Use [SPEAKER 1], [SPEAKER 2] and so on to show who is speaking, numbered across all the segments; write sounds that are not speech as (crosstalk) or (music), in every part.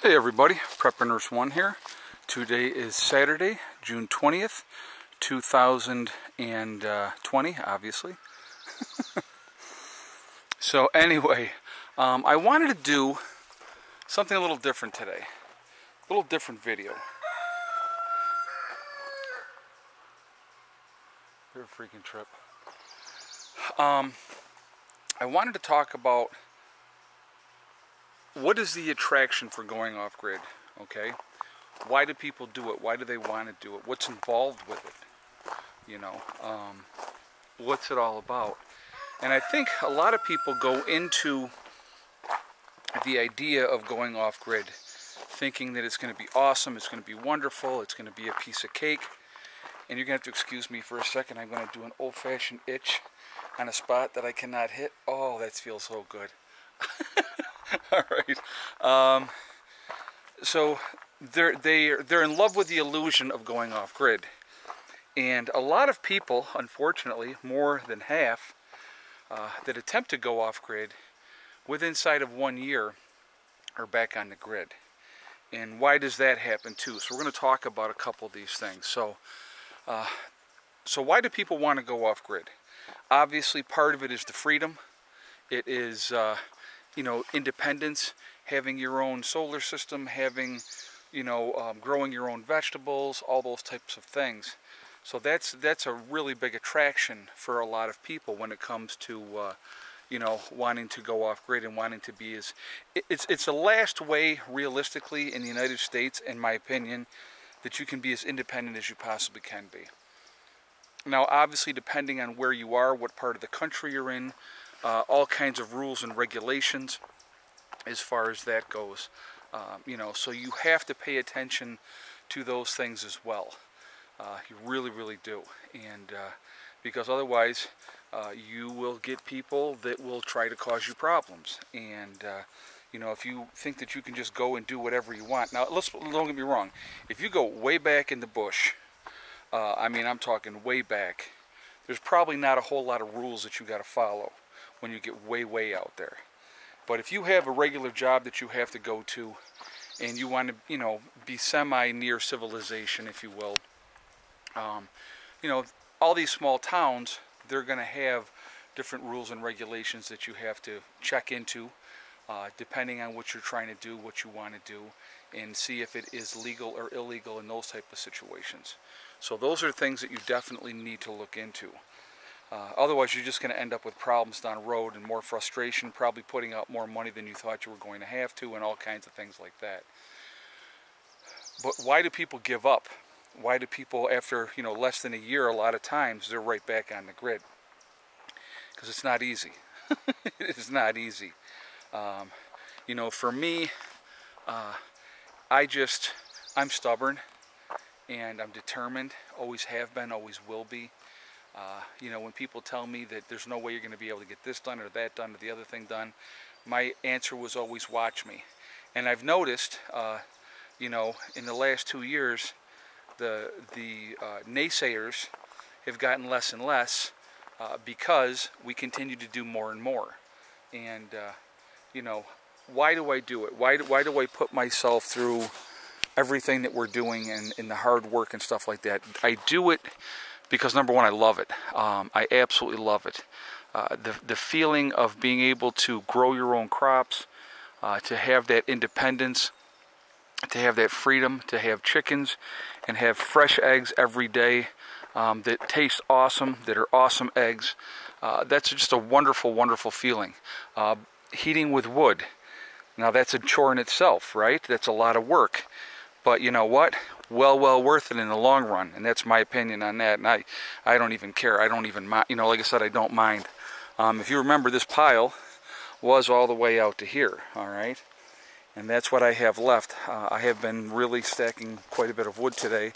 [SPEAKER 1] Hey everybody, Prepper Nurse 1 here. Today is Saturday, June 20th, 2020, obviously. (laughs) so anyway, um, I wanted to do something a little different today. A little different video. You're a freaking trip. Um, I wanted to talk about what is the attraction for going off grid? Okay, why do people do it? Why do they want to do it? What's involved with it? You know, um, what's it all about? And I think a lot of people go into the idea of going off grid thinking that it's going to be awesome, it's going to be wonderful, it's going to be a piece of cake. And you're going to have to excuse me for a second. I'm going to do an old-fashioned itch on a spot that I cannot hit. Oh, that feels so good. (laughs) (laughs) All right. Um, so they're they they're in love with the illusion of going off grid, and a lot of people, unfortunately, more than half, uh, that attempt to go off grid, within sight of one year, are back on the grid. And why does that happen too? So we're going to talk about a couple of these things. So, uh, so why do people want to go off grid? Obviously, part of it is the freedom. It is uh, you know, independence, having your own solar system, having, you know, um, growing your own vegetables, all those types of things. So that's that's a really big attraction for a lot of people when it comes to, uh, you know, wanting to go off grid and wanting to be as. It's it's the last way, realistically, in the United States, in my opinion, that you can be as independent as you possibly can be. Now, obviously, depending on where you are, what part of the country you're in, uh, all kinds of rules and regulations as far as that goes. Um, you know, so you have to pay attention to those things as well. Uh, you really, really do. And uh, because otherwise, uh, you will get people that will try to cause you problems. And uh, you know, if you think that you can just go and do whatever you want. Now, let's don't get me wrong. If you go way back in the bush, uh, I mean, I'm talking way back. There's probably not a whole lot of rules that you got to follow when you get way, way out there. But if you have a regular job that you have to go to and you want to, you know, be semi-near civilization, if you will, um, you know, all these small towns, they're going to have different rules and regulations that you have to check into uh, depending on what you're trying to do, what you want to do, and see if it is legal or illegal in those type of situations. So those are things that you definitely need to look into. Uh, otherwise, you're just going to end up with problems down the road and more frustration, probably putting out more money than you thought you were going to have to, and all kinds of things like that. But why do people give up? Why do people, after you know less than a year, a lot of times they're right back on the grid? Because it's not easy. (laughs) it's not easy. Um, you know, for me, uh, I just I'm stubborn and I'm determined. Always have been. Always will be. Uh, you know, when people tell me that there's no way you're going to be able to get this done or that done or the other thing done, my answer was always watch me. And I've noticed, uh, you know, in the last two years, the, the uh, naysayers have gotten less and less uh, because we continue to do more and more. And, uh, you know, why do I do it? Why do, why do I put myself through everything that we're doing and, and the hard work and stuff like that? I do it because number one, I love it. Um, I absolutely love it. Uh, the, the feeling of being able to grow your own crops, uh, to have that independence, to have that freedom, to have chickens and have fresh eggs every day um, that taste awesome, that are awesome eggs. Uh, that's just a wonderful, wonderful feeling. Uh, heating with wood. Now that's a chore in itself, right? That's a lot of work. But you know what? Well, well worth it in the long run. And that's my opinion on that. And I, I don't even care. I don't even mind. You know, like I said, I don't mind. Um, if you remember, this pile was all the way out to here. All right. And that's what I have left. Uh, I have been really stacking quite a bit of wood today.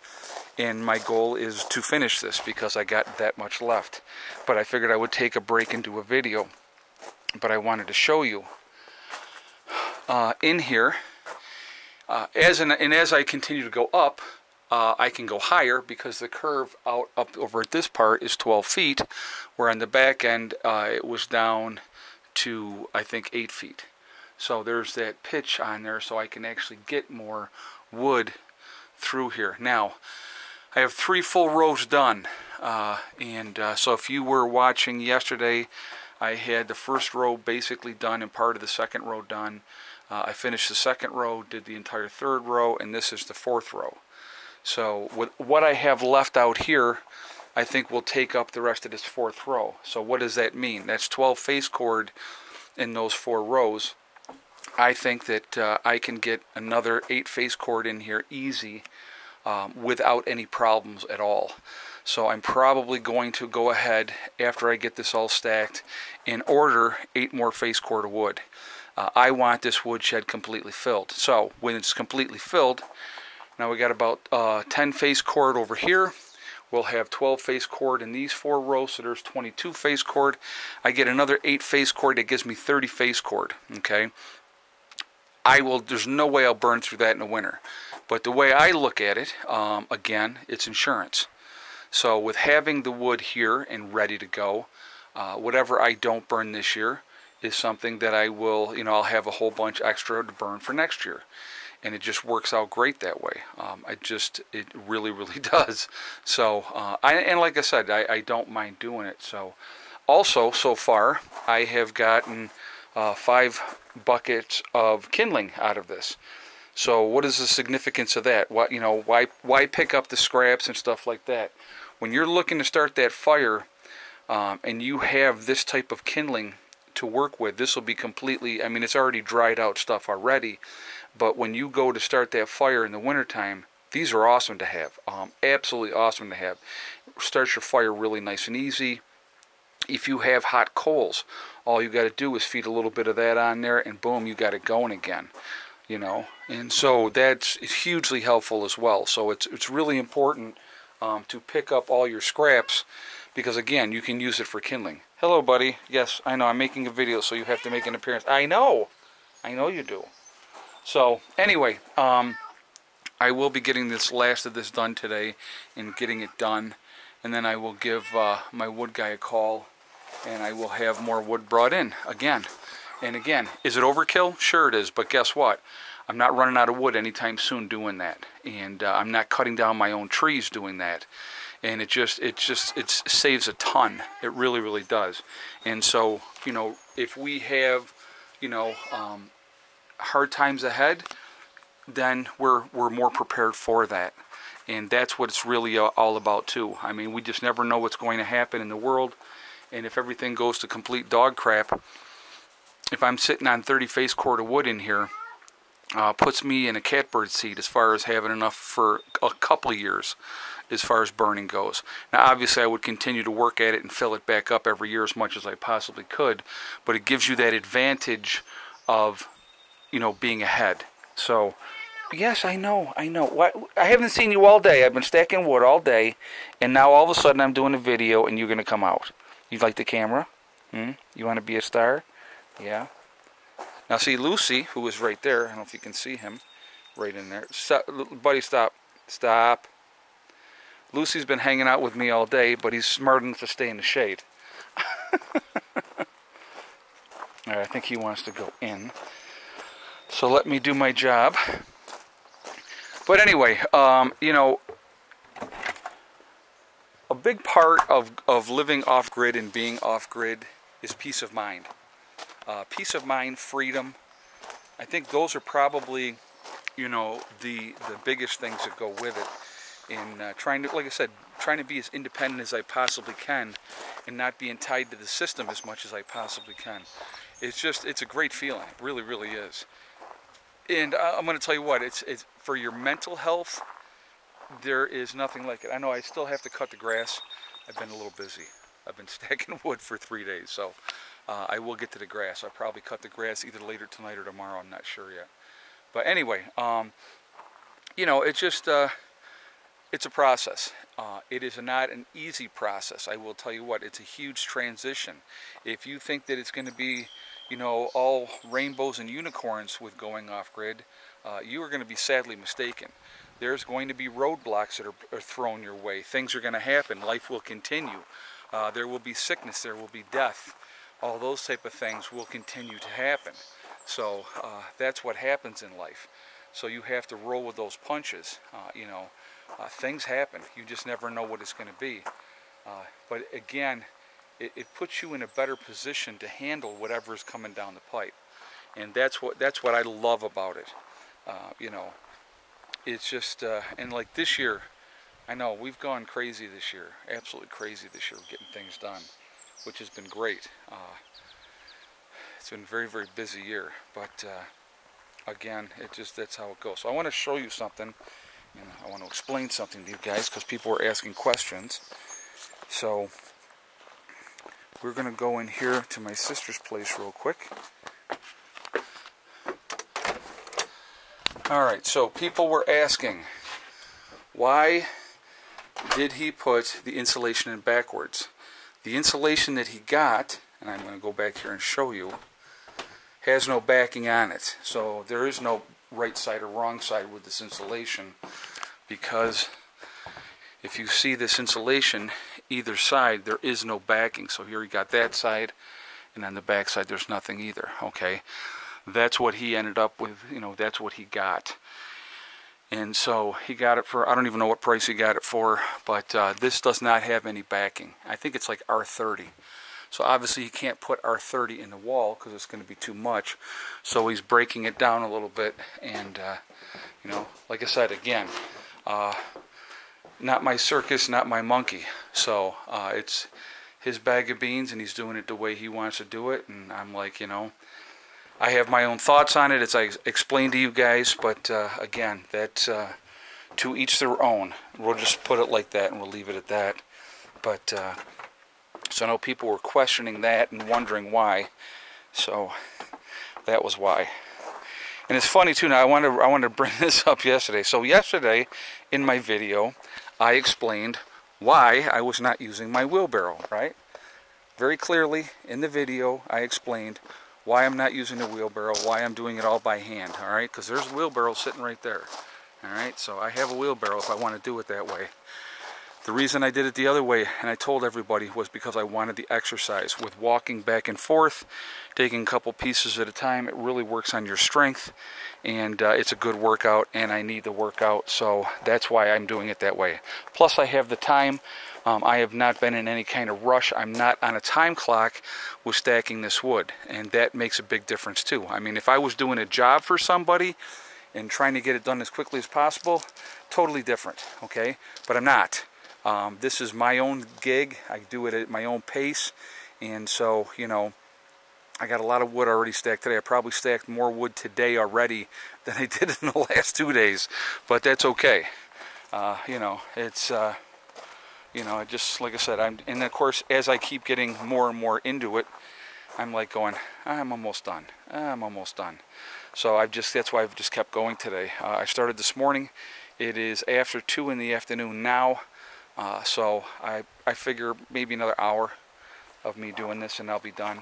[SPEAKER 1] And my goal is to finish this because I got that much left. But I figured I would take a break and do a video. But I wanted to show you. Uh, in here, uh, as an, and as I continue to go up, uh, I can go higher because the curve out up over at this part is 12 feet, where on the back end uh, it was down to I think 8 feet. So there's that pitch on there so I can actually get more wood through here. Now, I have three full rows done. Uh, and uh, so if you were watching yesterday, I had the first row basically done and part of the second row done. Uh, I finished the second row, did the entire third row, and this is the fourth row. So with what I have left out here, I think will take up the rest of this fourth row. So what does that mean? That's 12 face cord in those four rows. I think that uh, I can get another 8 face cord in here easy um, without any problems at all. So I'm probably going to go ahead after I get this all stacked and order 8 more face cord of wood. Uh, I want this woodshed completely filled. So when it's completely filled, now we got about uh, 10 face cord over here. We'll have 12 face cord in these four rows, so there's 22 face cord. I get another 8 face cord that gives me 30 face cord, okay? I will, there's no way I'll burn through that in the winter. But the way I look at it, um, again, it's insurance. So with having the wood here and ready to go, uh, whatever I don't burn this year is something that I will, you know, I'll have a whole bunch extra to burn for next year and it just works out great that way. Um, I just, it really, (laughs) really does. So, uh, I, and like I said, I, I, don't mind doing it. So, also, so far, I have gotten uh, five buckets of kindling out of this. So, what is the significance of that? What you know, why why pick up the scraps and stuff like that? When you're looking to start that fire, um, and you have this type of kindling to work with, this will be completely. I mean, it's already dried out stuff already but when you go to start that fire in the wintertime, these are awesome to have. Um, absolutely awesome to have. Starts your fire really nice and easy. If you have hot coals, all you got to do is feed a little bit of that on there, and boom, you got it going again. You know, and so that's hugely helpful as well. So it's it's really important um, to pick up all your scraps because again, you can use it for kindling. Hello, buddy. Yes, I know. I'm making a video, so you have to make an appearance. I know. I know you do. So anyway, um, I will be getting this last of this done today and getting it done. And then I will give uh, my wood guy a call and I will have more wood brought in again. And again, is it overkill? Sure it is, but guess what? I'm not running out of wood anytime soon doing that. And uh, I'm not cutting down my own trees doing that. And it just, it just, it saves a ton. It really, really does. And so, you know, if we have, you know, um, hard times ahead, then we're we're more prepared for that. And that's what it's really uh, all about too. I mean, we just never know what's going to happen in the world. And if everything goes to complete dog crap, if I'm sitting on 30 face cord of wood in here, uh, puts me in a catbird seat as far as having enough for a couple of years as far as burning goes. Now obviously I would continue to work at it and fill it back up every year as much as I possibly could, but it gives you that advantage of you know, being ahead. So, yes, I know, I know. I haven't seen you all day. I've been stacking wood all day, and now all of a sudden I'm doing a video, and you're gonna come out. You like the camera? Hmm? You want to be a star? Yeah. Now see Lucy, who is right there. I don't know if you can see him, right in there. Stop, buddy, stop, stop. Lucy's been hanging out with me all day, but he's smart enough to stay in the shade. (laughs) All right, I think he wants to go in. So let me do my job. But anyway, um, you know, a big part of, of living off-grid and being off-grid is peace of mind. Uh, peace of mind, freedom. I think those are probably, you know, the, the biggest things that go with it. In uh, trying to, like I said, trying to be as independent as I possibly can and not being tied to the system as much as I possibly can. It's just, it's a great feeling. It really, really is and I'm going to tell you what, it's, it's for your mental health, there is nothing like it. I know I still have to cut the grass. I've been a little busy. I've been (laughs) stacking wood for three days, so uh, I will get to the grass. I'll probably cut the grass either later tonight or tomorrow. I'm not sure yet. But anyway, um, you know, it's just, uh, it's a process. Uh, it is not an easy process. I will tell you what, it's a huge transition. If you think that it's going to be you know, all rainbows and unicorns with going off-grid, uh, you are going to be sadly mistaken. There's going to be roadblocks that are, are thrown your way. Things are going to happen. Life will continue. Uh, there will be sickness. There will be death. All those type of things will continue to happen. So uh, that's what happens in life. So you have to roll with those punches. Uh, you know, uh, things happen. You just never know what it's going to be. Uh, but again, it, it, puts you in a better position to handle whatever is coming down the pipe. And that's what that's what I love about it. Uh, you know, it's just uh, and like this year, I know we've gone crazy this year, absolutely crazy this year, getting things done, which has been great. Uh, it's been a very very busy year, but uh, again, it just that's how it goes. So I want to show you something, and I want to explain something to you guys because people were asking questions. So we're going to go in here to my sister's place real quick. Alright, so people were asking, why did he put the insulation in backwards? The insulation that he got, and I'm going to go back here and show you, has no backing on it. So there is no right side or wrong side with this insulation because if you see this insulation either side there is no backing. So here you got that side and on the back side there's nothing either okay? That's what he ended up with you know that's what he got and so he got it for I don't even know what price he got it for but uh, this does not have any backing I think it's like R30 so obviously he can't put R30 in the wall because it's going to be too much so he's breaking it down a little bit and uh, you know like I said again uh, not my circus, not my monkey. So uh, it's his bag of beans, and he's doing it the way he wants to do it. And I'm like, you know, I have my own thoughts on it, as I explained to you guys. But uh, again, that's uh, to each their own. We'll just put it like that, and we'll leave it at that. But uh, so I know people were questioning that and wondering why. So that was why. And it's funny too. Now I want to I want to bring (laughs) this up yesterday. So yesterday, in my video, I explained why I was not using my wheelbarrow, right? Very clearly in the video, I explained why I'm not using a wheelbarrow, why I'm doing it all by hand, all right? Because there's a wheelbarrow sitting right there, all right? So I have a wheelbarrow if I want to do it that way. The reason I did it the other way, and I told everybody, was because I wanted the exercise. With walking back and forth, taking a couple pieces at a time, it really works on your strength, and uh, it's a good workout, and I need the workout, so that's why I'm doing it that way. Plus, I have the time. Um, I have not been in any kind of rush. I'm not on a time clock with stacking this wood, and that makes a big difference too. I mean, if I was doing a job for somebody and trying to get it done as quickly as possible, totally different, okay? But I'm not. Um, this is my own gig. I do it at my own pace. And so, you know, I got a lot of wood already stacked today. I probably stacked more wood today already than I (laughs) did in the last two days. But that's okay. Uh, you know, it's, uh, you know, I just like I said, I'm, and of course, as I keep getting more and more into it, I'm like going, I'm almost done. I'm almost done. So I've just, that's why I've just kept going today. Uh, I started this morning. It is after 2 in the afternoon now. Uh, so I, I figure maybe another hour of me doing this and I'll be done.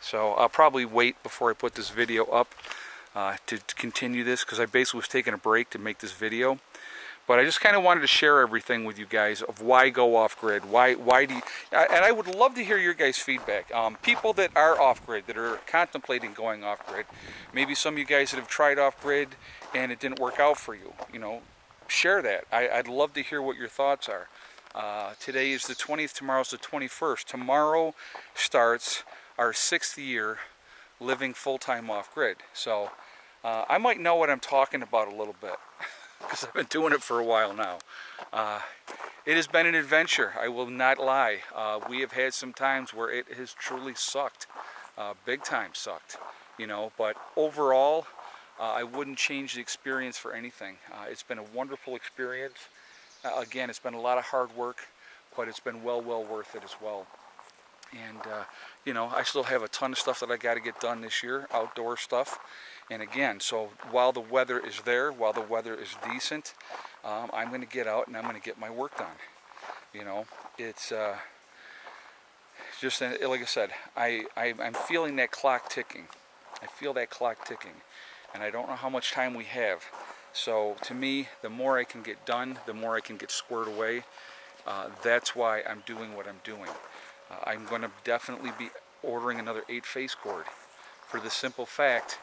[SPEAKER 1] So I'll probably wait before I put this video up uh, to, to, continue this because I basically was taking a break to make this video. But I just kind of wanted to share everything with you guys of why go off-grid. Why, why do you, and I would love to hear your guys' feedback. Um, people that are off-grid, that are contemplating going off-grid. Maybe some of you guys that have tried off-grid and it didn't work out for you. You know, share that. I, I'd love to hear what your thoughts are. Uh, today is the 20th, tomorrow's the 21st. Tomorrow starts our sixth year living full-time off-grid. So uh, I might know what I'm talking about a little bit (laughs) because I've been doing it for a while now. Uh, it has been an adventure, I will not lie. Uh, we have had some times where it has truly sucked. Uh, big time sucked, you know, but overall, uh, I wouldn't change the experience for anything. it's been a wonderful experience. Uh, again, it's been a lot of hard work, but it's been well, well worth it as well. And, uh, you know, I still have a ton of stuff that I got to get done this year, outdoor stuff. And again, so while the weather is there, while the weather is decent, um, I'm going to get out and I'm going to get my work done. You know, it's uh, just, uh, like I said, I, I, I'm feeling that clock ticking. I feel that clock ticking. And I don't know how much time we have. So to me, the more I can get done, the more I can get squared away. Uh, that's why I'm doing what I'm doing. Uh, I'm going to definitely be ordering another 8 face cord for the simple fact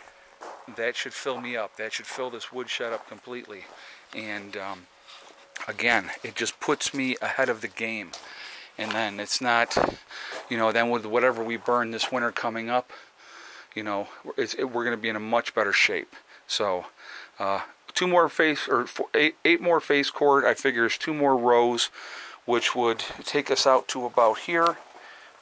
[SPEAKER 1] that should fill me up. That should fill this wood shed up completely. And um, again, it just puts me ahead of the game. And then it's not, you know, then with whatever we burn this winter coming up, you know, it, we're going to be in a much better shape. So, uh, two more face or four, eight, eight more face cord. I figure is two more rows, which would take us out to about here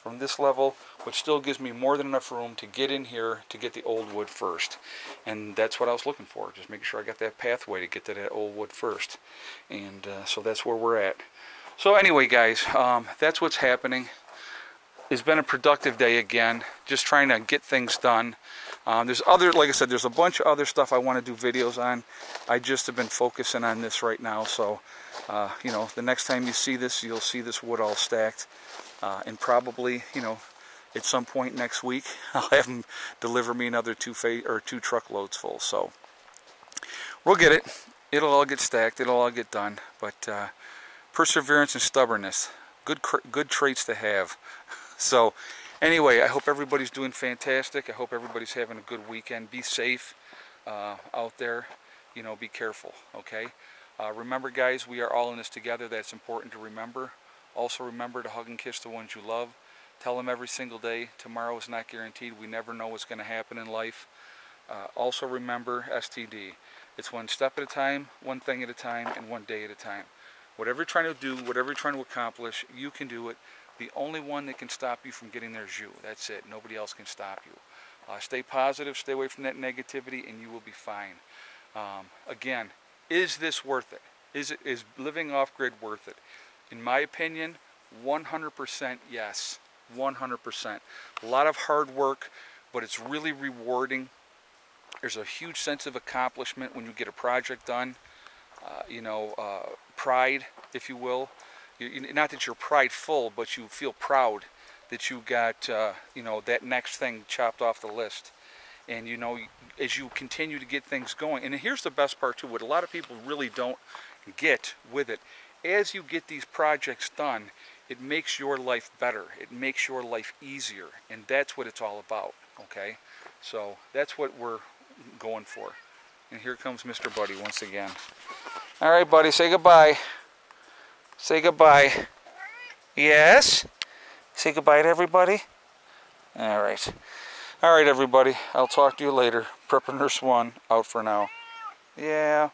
[SPEAKER 1] from this level, which still gives me more than enough room to get in here to get the old wood first. And that's what I was looking for, just making sure I got that pathway to get to that old wood first. And uh, so that's where we're at. So anyway, guys, um, that's what's happening. It's been a productive day again, just trying to get things done. Um, there's other, like I said, there's a bunch of other stuff I want to do videos on. I just have been focusing on this right now, so, uh, you know, the next time you see this, you'll see this wood all stacked. Uh, and probably, you know, at some point next week, (laughs) I'll have them deliver me another two or two truckloads full. So we'll get it. It'll all get stacked. It'll all get done. But uh, perseverance and stubbornness, good good traits to have. (laughs) So anyway, I hope everybody's doing fantastic. I hope everybody's having a good weekend. Be safe uh, out there. You know, be careful. Okay. Uh, remember, guys, we are all in this together. That's important to remember. Also remember to hug and kiss the ones you love. Tell them every single day, tomorrow is not guaranteed. We never know what's going to happen in life. Uh, also remember STD. It's one step at a time, one thing at a time, and one day at a time. Whatever you're trying to do, whatever you're trying to accomplish, you can do it. The only one that can stop you from getting there is you. That's it. Nobody else can stop you. Uh, stay positive, stay away from that negativity, and you will be fine. Um, again, is this worth it? Is, it, is living off-grid worth it? In my opinion, 100% yes. 100%. A lot of hard work, but it's really rewarding. There's a huge sense of accomplishment when you get a project done. Uh, you know, uh, pride, if you will. You, not that you're prideful, but you feel proud that you got, uh, you know, that next thing chopped off the list. And, you know, as you continue to get things going, and here's the best part too, what a lot of people really don't get with it as you get these projects done, it makes your life better. It makes your life easier. And that's what it's all about, okay? So that's what we're going for. And here comes Mr. Buddy once again. All right, buddy, say goodbye. Say goodbye. Yes? Say goodbye to everybody? All right. All right, everybody. I'll talk to you later. Prepper Nurse 1 out for now. Yeah.